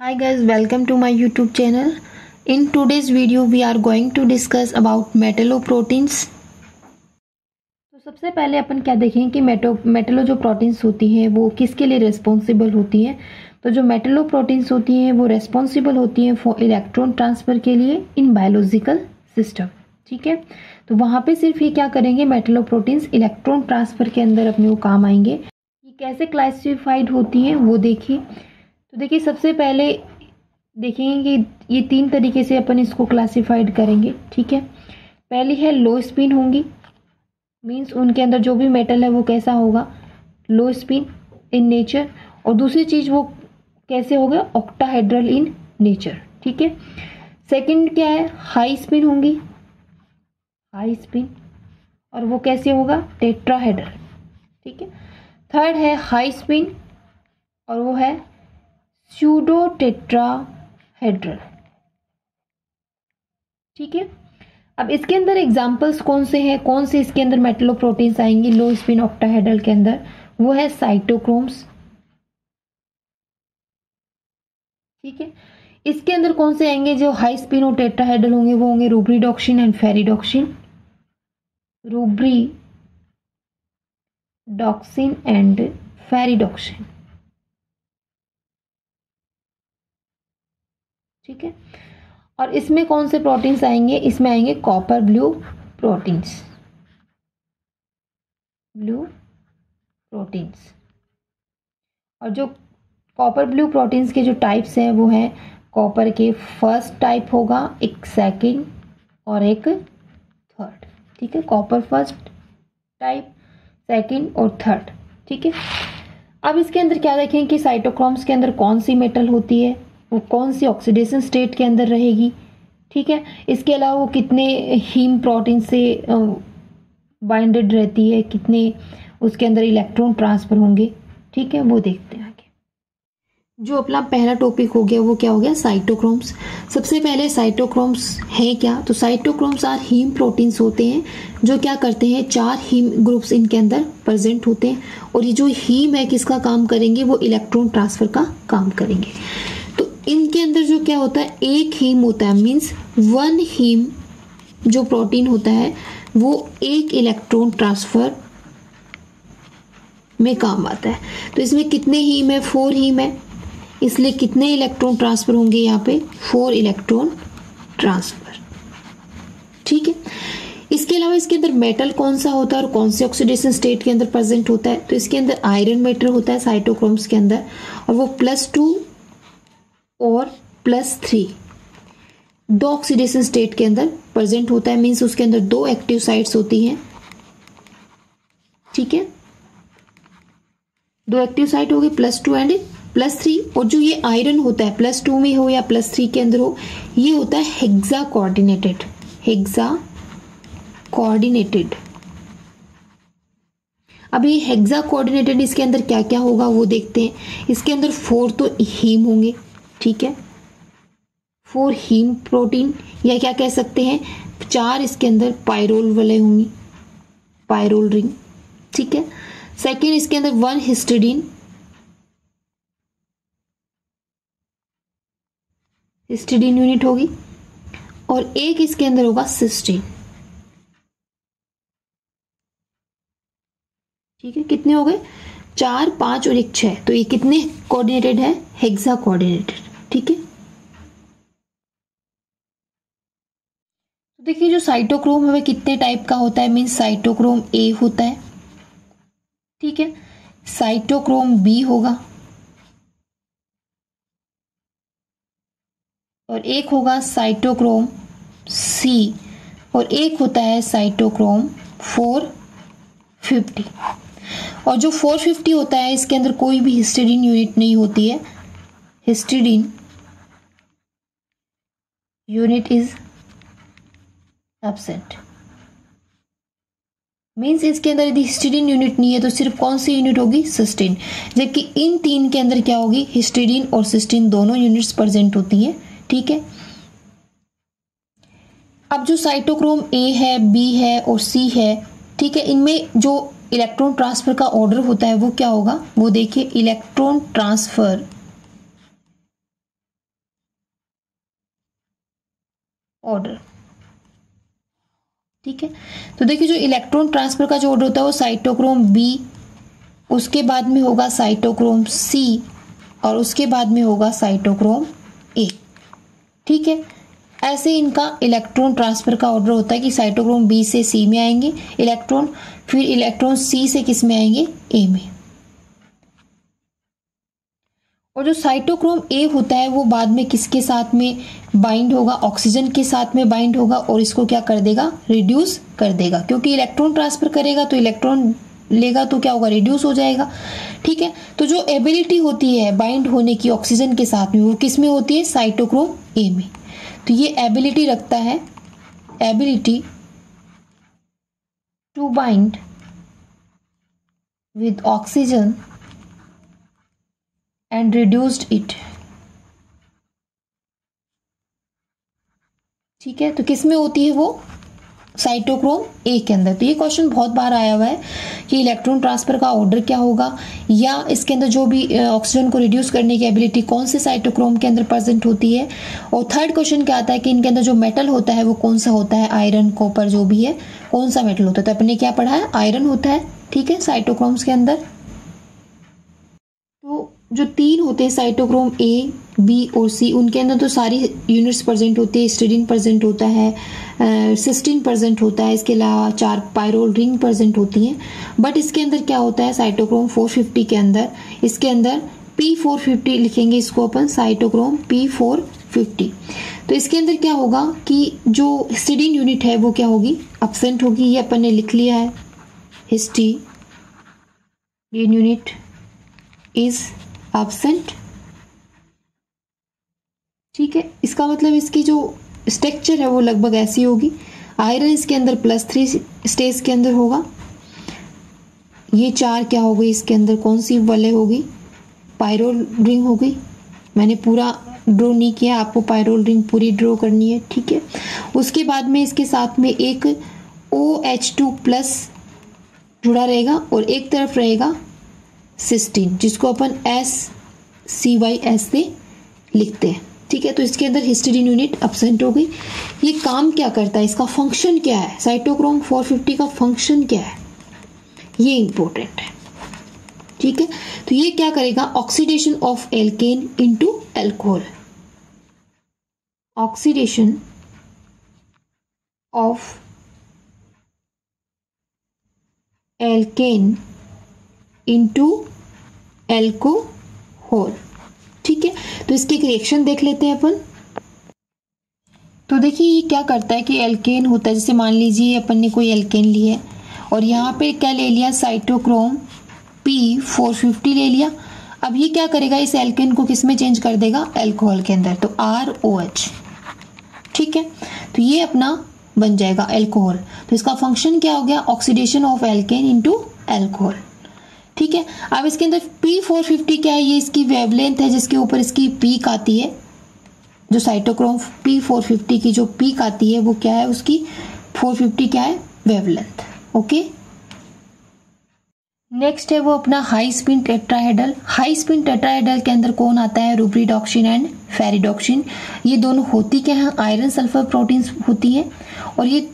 Hi guys, welcome to my YouTube channel. In today's video, we are going to discuss about metalloproteins. तो सबसे पहले अपन क्या देखें कि मेटो मेटलो जो प्रोटीन्स होती हैं वो किसके लिए रिस्पॉन्सिबल होती हैं? तो जो मेटलो प्रोटीन्स होती हैं वो रेस्पॉन्सिबल होती हैं फॉर इलेक्ट्रॉन ट्रांसफ़र के लिए इन बायोलॉजिकल सिस्टम ठीक है? तो वहाँ पे सिर्फ़ ये क्या करेंगे मेटलो प्रोटीन्स इलेक्ट्रॉन ट्रांसफ़र के अंदर अपने वो काम आएँगे। ये कैसे क्लासिफाइड होती हैं वो देखिए तो देखिए, सबसे पहले देखेंगे कि ये तीन तरीके से अपन इसको क्लासिफाइड करेंगे, ठीक है? पहली है लो स्पिन होंगी मींस उनके अंदर जो भी मेटल है वो कैसा होगा? लो स्पिन इन नेचर और दूसरी चीज़ वो कैसे होगा? ऑक्टाहेड्रल इन नेचर ठीक है? सेकंड क्या है? हाई स्पिन होंगी हाई स्पिन और वो कैसे होगा? टेट्राहेड्रल ठीक है? थर्ड है हाई स्पिन और वो है स्यूडो टेट्राहेड्रल ठीक है? अब इसके अंदर एग्जांपल्स कौन से हैं? कौन से इसके अंदर मेटलोप्रोटीन्स आएँगे? लो स्पिन ऑक्टाहेड्रल के अंदर। वो है साइटोक्रोम्स ठीक है? इसके अंदर कौन से आएँगे? जो हाई स्पिन और टेट्राहेड्रल होंगे, वो होंगे rubredoxin and ferredoxin rubredoxin and ferredoxin ठीक है? और इसमें कौन से प्रोटीन्स आएँगे? इसमें आएँगे copper blue proteins blue proteins और जो कॉपर ब्लू प्रोटीन्स के जो टाइप्स हैं, वो हैं कॉपर के फ़र्स्ट टाइप होगा, एक सेकंड और एक थर्ड ठीक है? कॉपर फ़र्स्ट टाइप सेकंड और थर्ड ठीक है? अब इसके अंदर क्या देखें कि साइटोक्रोम्स के अंदर कौन सी मेटल होती है? वो कौन सी ऑक्सीडेशन स्टेट के अंदर रहेगी? ठीक है? इसके अलावा वो कितने हीम प्रोटीन से बाइंडेड रहती है, कितने उसके अंदर इलेक्ट्रॉन ट्रांसफ़र होंगे? ठीक है? वो देखते हैं आगे। जो अपना पहला टॉपिक हो गया, वो क्या हो गया? साइटोक्रोम्स सबसे पहले साइटोक्रोम्स है क्या? तो साइटोक्रोम्स आर हीम प्रोटीन्स होते हैं, जो क्या करते हैं? चार हीम ग्रुप्स इनके अंदर प्रेजेंट होते हैं। और ये जो हीम है, किसका काम करेंगे? वो इलेक्ट्रॉन ट्रांसफ़र का काम करेंगे। इनके अंदर जो क्या होता है, एक हीम होता है मीन्स वन हीम जो प्रोटीन होता है, वो एक इलेक्ट्रॉन ट्रांसफ़र में काम आता है। तो इसमें कितने हीम है? फोर हीम है। इसलिए कितने इलेक्ट्रॉन ट्रांसफ़र होंगे यहाँ पे? फोर इलेक्ट्रॉन ट्रांसफ़र ठीक है? इसके अलावा इसके अंदर मेटल कौन सा होता है और कौन से ऑक्सीडेशन स्टेट के अंदर प्रेजेंट होता है? तो इसके अंदर आयरन मेटल होता है साइटोक्रोम्स के अंदर। और वो प्लस टू और प्लस थ्री दो ऑक्सीडेशन स्टेट के अंदर प्रेजेंट होता है मीन्स उसके अंदर दो एक्टिव साइट्स होती हैं। ठीक है? दो एक्टिव साइट होगी plus two and plus three और जो ये आयरन होता है प्लस टू में हो या प्लस थ्री के अंदर हो, ये होता है हेक्सा कोऑर्डिनेटेड हेक्सा कोऑर्डिनेटेड अब ये हेक्सा कोऑर्डिनेटेड इसके अंदर क्या क्या होगा, वो देखते हैं। इसके अंदर फोर तो हीम होंगे। ठीक है? फोर हीम प्रोटीन या क्या कह सकते हैं? चार इसके अंदर पायरोल वाले होंगे। पायरोल रिंग ठीक है? सेकेंड इसके अंदर वन हिस्टडीन हिस्टडीन यूनिट होगी। और एक इसके अंदर होगा सिस्टीन ठीक है? कितने हो गए? चार, पाँच और एक छह। तो ये कितने कोऑर्डिनेटेड है? हेक्सा कोऑर्डिनेटेड ठीक है? तो देखिए, जो साइटोक्रोम है कितने टाइप का होता है? मीन्स साइटोक्रोम ए होता है। ठीक है? साइटोक्रोम बी होगा। और एक होगा साइटोक्रोम सी और एक होता है साइटोक्रोम फोर फिफ्टी और जो फोर फिफ्टी होता है, इसके अंदर कोई भी हिस्टेडिन यूनिट नहीं होती है। Histidine unit is absent means इसके अंदर यदि हिस्टीडीन यूनिट नहीं है तो सिर्फ़ कौन सी यूनिट होगी? सिस्टीन। जबकि इन तीन के अंदर क्या होगी? हिस्टीडीन और सिस्टीन दोनों यूनिट्स प्रेजेंट होती हैं, ठीक है? अब जो साइटोक्रोम ए है बी है और सी है, ठीक है, इनमें जो इलेक्ट्रॉन ट्रांसफ़र का ऑर्डर होता है, वो क्या होगा? वो देखिए, इलेक्ट्रॉन ट्रांसफ़र ऑर्डर ठीक है? तो देखिए, जो इलेक्ट्रॉन ट्रांसफ़र का जो ऑर्डर होता है, वो साइटोक्रोम बी उसके बाद में होगा साइटोक्रोम सी और उसके बाद में होगा साइटोक्रोम ए ठीक है? ऐसे इनका इलेक्ट्रॉन ट्रांसफ़र का ऑर्डर होता है कि साइटोक्रोम बी से सी में आएँगे इलेक्ट्रॉन फिर इलेक्ट्रॉन सी से किसमें आएँगे? ए में. और जो साइटोक्रोम ए होता है, वो बाद में किसके साथ में बाइंड होगा? ऑक्सीजन के साथ में बाइंड होगा और इसको क्या कर देगा? रिड्यूस कर देगा। क्योंकि इलेक्ट्रॉन ट्रांसफ़र करेगा तो इलेक्ट्रॉन लेगा तो क्या होगा? रिड्यूस हो जाएगा। ठीक है? तो जो एबिलिटी होती है बाइंड होने की ऑक्सीजन के साथ में, वो किसमें होती है? साइटोक्रोम ए में। तो ये एबिलिटी रखता है। Ability to bind with oxygen and reduced it. ठीक है? तो किसमें होती है वो? साइटोक्रोम ए के अंदर। तो ये क्वेश्चन बहुत बार आया हुआ है कि इलेक्ट्रॉन ट्रांसफ़र का ऑर्डर क्या होगा? या इसके अंदर जो भी ऑक्सीजन को रिड्यूस करने की एबिलिटी कौन से साइटोक्रोम के अंदर प्रेजेंट होती है? और थर्ड क्वेश्चन क्या आता है कि इनके अंदर जो मेटल होता है, वो कौन सा होता है? आयरन कॉपर जो भी है, कौन सा मेटल होता है? तो अपने क्या पढ़ा है? आयरन होता है। ठीक है? साइटोक्रोम्स के अंदर। जो तीन होते हैं साइटोक्रोम ए बी और सी उनके अंदर तो सारी यूनिट्स प्रेजेंट होती है स्टेडिन प्रेजेंट होता है सिस्टीन प्रेजेंट होता है, इसके अलावा चार पायरोल रिंग प्रेजेंट होती हैं। बट इसके अंदर क्या होता है साइटोक्रोम 450 के अंदर? इसके अंदर P450 लिखेंगे इसको अपन साइटोक्रोम P450 तो इसके अंदर क्या होगा कि जो हिस्टिडीन यूनिट है, वो क्या होगी? अपसेंट होगी, ये अपन ने लिख लिया है। हिस्टी यूनिट इज़ एबसेंट ठीक है? इसका मतलब इसकी जो स्ट्रक्चर है वो लगभग ऐसी होगी। आयरन इसके अंदर प्लस थ्री स्टेज के अंदर होगा। ये चार क्या हो गई? इसके अंदर कौन सी वाले होगी पायरोल रिंग हो गई। मैंने पूरा ड्रॉ नहीं किया। आपको पायरोल रिंग पूरी ड्रॉ करनी है। ठीक है? उसके बाद में इसके साथ में एक ओ एच टू प्लस जुड़ा रहेगा और एक तरफ़ रहेगा सिस्टीन, जिसको अपन एस सी वाई एस से लिखते हैं। ठीक है तो इसके अंदर हिस्टरीन यूनिट अपसेंट हो गई। ये काम क्या करता है? इसका फ़ंक्शन क्या है? साइटोक्रोम 450 का फ़ंक्शन क्या है? ये इंपॉर्टेंट है। ठीक है तो ये क्या करेगा? Oxidation of alkane into alcohol oxidation of alkane into alcohol ठीक है? तो इसकी एक रिएक्शन देख लेते हैं अपन। तो देखिए, ये क्या करता है कि एल्केन होता है। जैसे मान लीजिए अपन ने कोई एल्केन ली है। और यहाँ पे क्या ले लिया? साइटोक्रोम पी फोर फिफ्टी ले लिया। अब ये क्या करेगा? इस एल्केन को किसमें चेंज कर देगा? एल्कोहल के अंदर। तो आर ओ एच ठीक है? तो ये अपना बन जाएगा एल्कोहल तो इसका फ़ंक्शन क्या हो गया? Oxidation of alkane into alcohol ठीक है? अब इसके अंदर पी फोर फिफ्टी क्या है? ये इसकी वेवलेंथ है जिसके ऊपर इसकी पीक आती है, जो साइटोक्रोम पी फोर फिफ्टी की जो पीक आती है, वो क्या है उसकी? फोर फिफ्टी क्या है? वेवलेंथ ओके नेक्स्ट है वो अपना high spin tetrahedral high spin tetrahedral के अंदर कौन आता है? रूब्रिडॉक्सिन एंड फेरिडॉक्सिन ये दोनों होती क्या है? आयरन सल्फ़र प्रोटीन होती है। और ये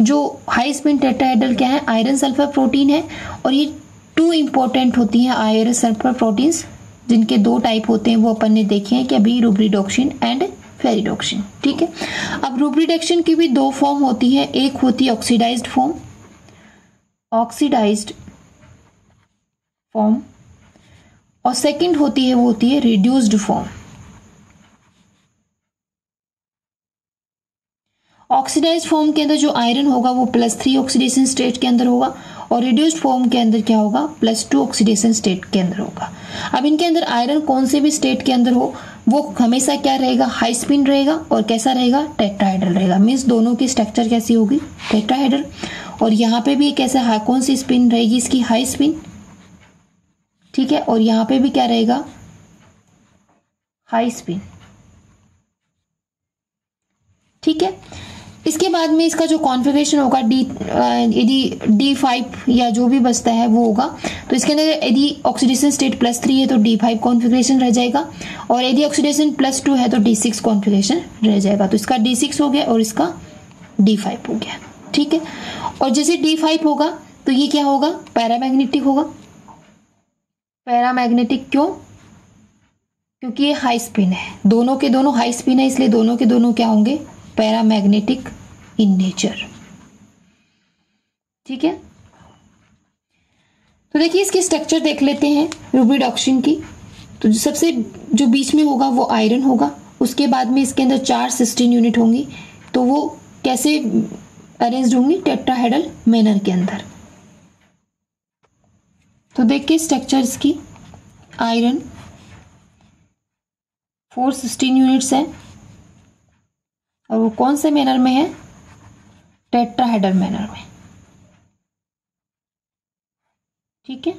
जो हाई स्पिन टेट्राहेडल क्या है? आयरन सल्फ़र प्रोटीन है। और ये टू इंपॉर्टेंट होती हैं आयर सल्फ़र प्रोटीन्स जिनके दो टाइप होते हैं, वो अपन ने देखे हैं कि अभी रूब्रिडोक्सिन एंड फेरिडोक्सिन ठीक है? अब रूब्रिडेक्शन की भी दो फॉर्म होती है, एक होती है ऑक्सीडाइज्ड फॉर्म ऑक्सीडाइज्ड फॉर्म और सेकंड होती है, वो होती है रिड्यूस्ड फॉर्म ऑक्सीडाइज फॉर्म के अंदर जो आयरन होगा, वो प्लस थ्री ऑक्सीडेशन स्टेट के अंदर होगा और रिड्यूस्ड फॉर्म के अंदर क्या होगा? प्लस टू ऑक्सीडेशन स्टेट के अंदर होगा। अब इनके अंदर आयरन कौन से भी स्टेट के अंदर हो, वो हमेशा क्या रहेगा? हाई स्पिन रहेगा और कैसा रहेगा? टेट्राहाइड्रल रहेगा। मीन्स दोनों की स्ट्रक्चर कैसी होगी? टेट्राहाइड्रल और यहाँ पे भी कैसे कौन सी स्पिन रहेगी इसकी? हाई स्पिन ठीक है? और यहाँ पे भी क्या रहेगा? हाई स्पिन ठीक है? इसके बाद में इसका जो कॉन्फ़िगरेशन होगा डी यदि डी फाइव या जो भी बचता है वो होगा। तो इसके अंदर यदि ऑक्सीडेशन स्टेट प्लस थ्री है तो डी फाइव कॉन्फ़िगरेशन रह जाएगा और यदि ऑक्सीडेशन प्लस टू है तो डी सिक्स कॉन्फ़िगरेशन रह जाएगा। तो इसका डी सिक्स हो गया और इसका डी फाइव हो गया। ठीक है? और जैसे डी फाइव होगा तो ये क्या होगा? पैरामैग्नेटिक होगा। पैरामैग्नेटिक क्यों? क्योंकि ये हाई स्पिन है। दोनों के दोनों हाई स्पिन है, इसलिए दोनों के दोनों क्या होंगे? Paramagnetic in nature. ठीक है? तो देखिए, इसकी स्ट्रक्चर देख लेते हैं रूबिडॉक्सिन की। तो सबसे, जो बीच में होगा, वो आयरन होगा। उसके बाद में इसके अंदर चार सिस्टीन यूनिट होंगी। तो वो कैसे अरेंज होंगी? टेट्राहेडल मैनर के अंदर। तो देखिए स्ट्रक्चर इसकी। आयरन फोर सिक्सटीन यूनिट्स है। और वो कौन से मैनर में है? टेट्राहेडर मैनर में। ठीक है?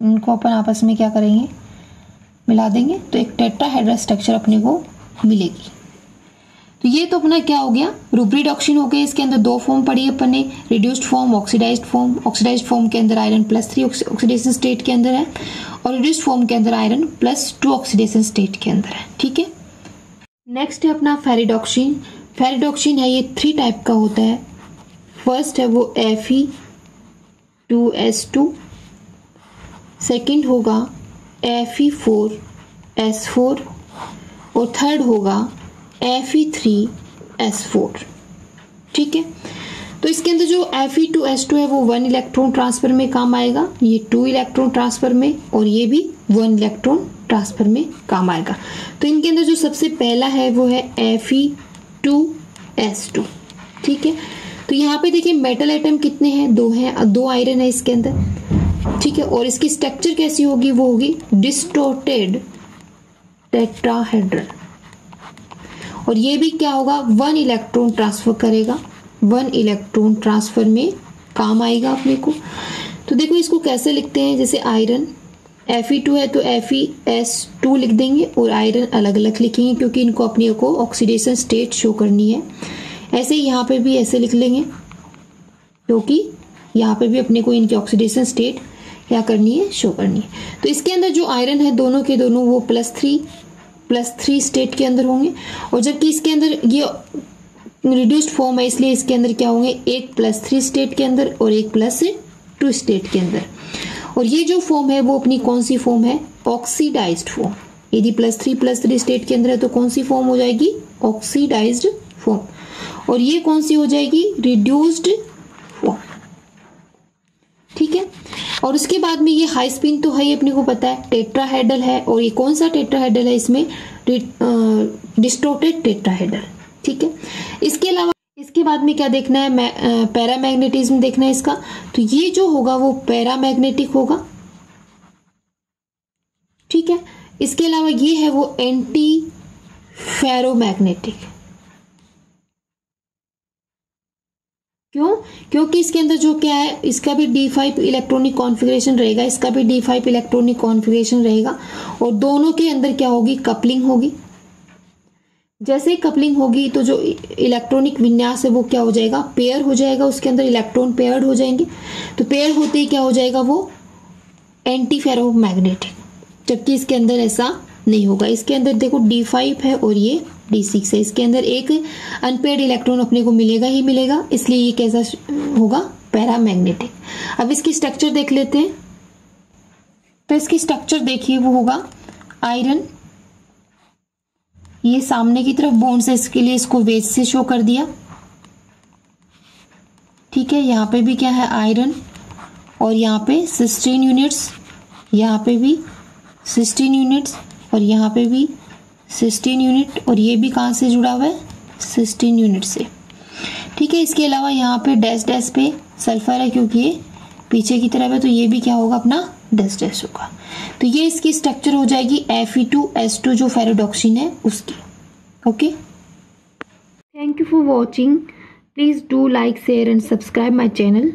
उनको अपन आपस में क्या करेंगे? मिला देंगे तो एक टेट्राहेड्रल स्ट्रक्चर अपने को मिलेगी। तो ये तो अपना क्या हो गया? रूब्रिडॉक्सिन हो गया इसके अंदर दो फॉर्म पड़ी अपन ने reduced form oxidized form oxidized form के अंदर iron plus three oxidation state के अंदर है और रिड्यूस्ड फॉर्म के अंदर iron plus two oxidation state के अंदर है, ठीक है? नेक्स्ट है अपना फेरिडॉक्सिन फेरिडॉक्सिन है, ये थ्री टाइप का होता है। फ़र्स्ट है वो F E two S two second होगा F E four S four और थर्ड होगा F E three S four ठीक है? तो इसके अंदर जो F E two S two है, वो वन इलेक्ट्रॉन ट्रांसफ़र में काम आएगा। ये टू इलेक्ट्रॉन ट्रांसफ़र में और ये भी वन इलेक्ट्रॉन ट्रांसफ़र में काम आएगा। तो इनके अंदर जो सबसे पहला है, वो है F E two S two ठीक है? तो यहाँ पे देखिए मेटल आइटम कितने हैं? दो हैं, दो आयरन है इसके अंदर। ठीक है? और इसकी स्ट्रक्चर कैसी होगी? वो होगी डिस्टोटेड टेट्राहेड्रल और ये भी क्या होगा? वन इलेक्ट्रॉन ट्रांसफ़र करेगा। वन इलेक्ट्रॉन ट्रांसफ़र में काम आएगा अपने को। तो देखो, इसको कैसे लिखते हैं? जैसे आयरन एफ़ टू है तो एफ़ एस टू लिख देंगे और आयरन अलग अलग लिखेंगे क्योंकि इनको अपने को ऑक्सीडेशन स्टेट शो करनी है। ऐसे ही यहाँ पे भी ऐसे लिख लेंगे, क्योंकि यहाँ पे भी अपने को इनकी ऑक्सीडेशन स्टेट क्या करनी है? शो करनी है। तो इसके अंदर जो आयरन है, दोनों के दोनों, वो plus three plus three state के अंदर होंगे। और जबकि इसके अंदर ये रिड्यूस्ड फॉर्म है, इसलिए इसके अंदर क्या होंगे? एक प्लस थ्री स्टेट के अंदर और एक प्लस टू स्टेट के अंदर। और ये जो फॉर्म है, वो अपनी कौन सी फॉर्म है? ऑक्सीडाइज्ड फॉर्म यदि plus three plus three state के अंदर है तो कौन सी फॉर्म हो जाएगी? ऑक्सीडाइज्ड फॉर्म और ये कौन सी हो जाएगी? रिड्यूस्ड फॉर्म ठीक है और उसके बाद में ये हाई स्पिन तो है अपने को पता है टेट्राहेडल है, और ये कौन सा टेट्राहेडल है इसमें? डिस्टोटेड टेट्राहेडल ठीक है? इसके अलावा, इसके बाद में क्या देखना है? पैरामैग्नेटिज्म देखना है इसका। तो ये जो होगा, वो पैरामैग्नेटिक होगा, ठीक है? इसके अलावा ये है, वो एंटी फेरोमैग्नेटिक क्यों? क्योंकि इसके अंदर जो क्या है, इसका भी डी फाइव इलेक्ट्रॉनिक कॉन्फ़िगरेशन रहेगा, इसका भी डी फाइव इलेक्ट्रॉनिक कॉन्फ़िगरेशन रहेगा, और दोनों के अंदर क्या होगी? कपलिंग होगी। जैसे ही कपलिंग होगी तो जो इलेक्ट्रॉनिक विन्यास है, वो क्या हो जाएगा? पेयर हो जाएगा, उसके अंदर इलेक्ट्रॉन पेयर हो जाएँगे। तो पेयर होते ही क्या हो जाएगा? वो एंटी फेरोमैग्नेटिक जबकि इसके अंदर ऐसा नहीं होगा। इसके अंदर देखो डी फाइव है और ये डी सिक्स है। इसके अंदर एक अनपेड इलेक्ट्रॉन अपने को मिलेगा ही मिलेगा, इसलिए ये कैसा होगा? पैरा पैरामैग्नेटिक अब इसकी स्ट्रक्चर देख लेते हैं। तो इसकी स्ट्रक्चर देखिए, वो होगा आयरन ये सामने की तरफ़ बोन्स है, इसके लिए इसको वेज से शो कर दिया। ठीक है, यहाँ पे भी क्या है? आयरन और यहाँ पे सिक्सटीन यूनिट्स यहाँ पे भी सिक्सटीन यूनिट्स और यहाँ पे भी सिक्सटीन यूनिट, और ये भी कहाँ से जुड़ा हुआ है? सिक्सटीन यूनिट से। ठीक है, इसके अलावा यहाँ पे डैश डैश पे सल्फ़र है, क्योंकि ये पीछे की तरफ़ है तो ये भी क्या होगा, अपना डैश डैश होगा। तो ये इसकी स्ट्रक्चर हो जाएगी F E two S two जो फेरोडॉक्सिन है, उसकी। Okay thank you for watching please do like share and subscribe my channel